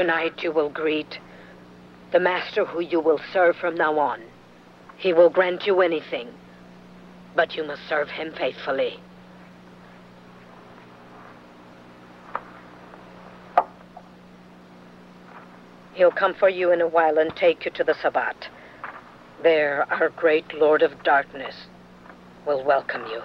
Tonight you will greet the master who you will serve from now on. He will grant you anything, but you must serve him faithfully. He'll come for you in a while and take you to the Sabbat. There, our great Lord of Darkness will welcome you.